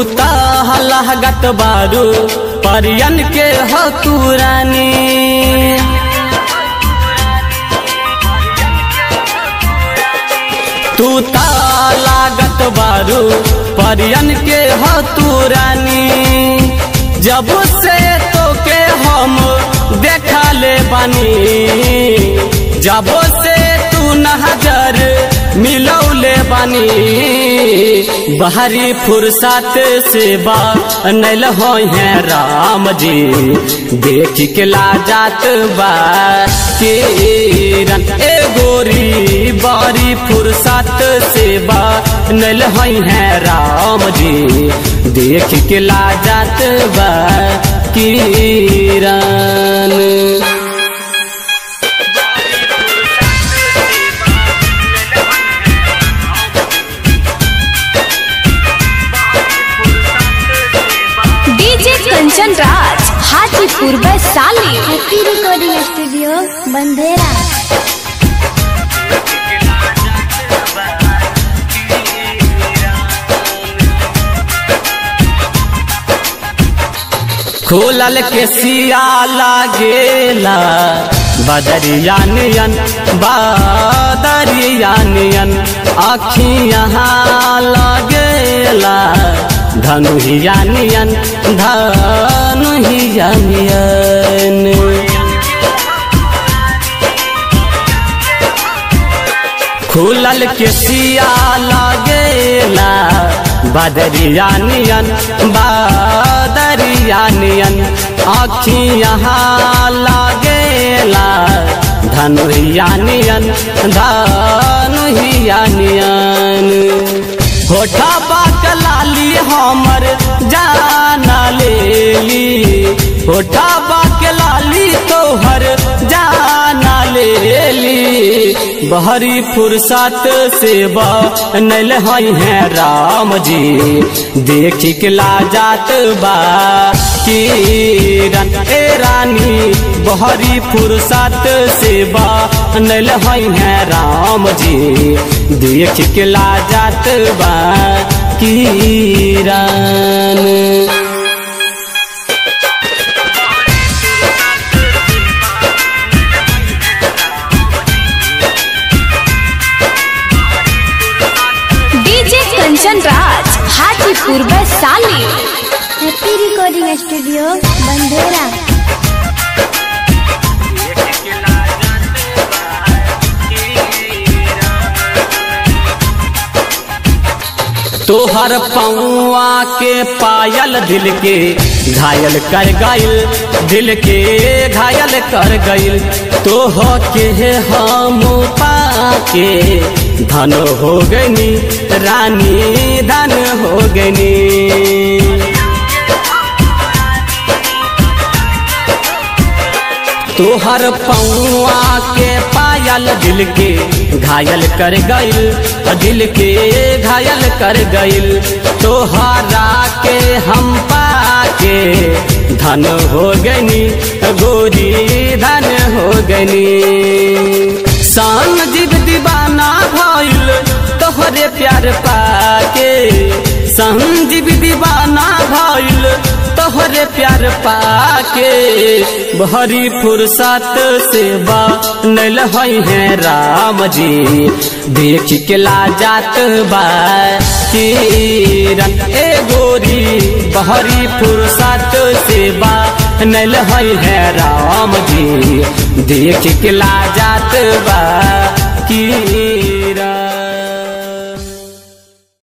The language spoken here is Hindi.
लागत बारू, परियन के हो तू रानी। तू लागत बारू, परियन के हो रानी। जब से तो के हम देखा ले बानी, जब से तू नज़र मिलौले बानी। बाहरी फुर्सत से बा नैल हो है राम जी। देख के ला जात किरण ए गोरी बारी फुर्सत से बा नैल हो है राम जी। देख के ला जात बा Kiran Kanchan Raj Hajipur Vaishali happy recording studio Bandhera खोलल के सिया लागेला बदरिया नियन बदरिया नियन अखियाँ लागेला धनुहिया नियन धनुहिया नियन खुलल के सिया लागेला बदरिया नियन बदरिया नियन अखियाँ लागेला धनुहिया नियन धनुहिया नियन होठा बाकलाली हमर जाना लेली होठा बाकलाली तोहर बहरी फुर्सत से बनल है राम जी। देख के ला जात बा ए रानी, बहरी फुर्सत से बनल है राम जी। देख के ला जात बा किरण रिकॉर्डिंग स्टूडियो बंधेरा तोहर पौआ के पायल दिल के घायल कर गइल, दिल के घायल कर गइल। तोह के हम पाके धन हो गनी रानी धन हो गनी तोहर पौआ के पायल दिल के घायल कर गइल, दिल के घायल कर गइल। तोहरा के हम पाके धन हो गनी गोरी धन हो गनी संजीव दीवाना भइल, तोहरे प्यार पाके संजीव दीवाना भइल, तोहरे प्यार पाके। बहरी फुर्सत से बनल है राम जी देख के ला जात बा किरण ए गोरी। बहरी फुर्सत से बनल है राम जी देख के ला जात बा की